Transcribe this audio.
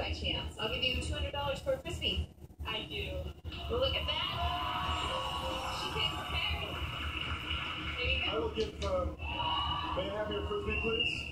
I'll give you $200 for a frisbee. I do. Well, look at that. She came prepared. There you I will give, um, may I have your frisbee, please?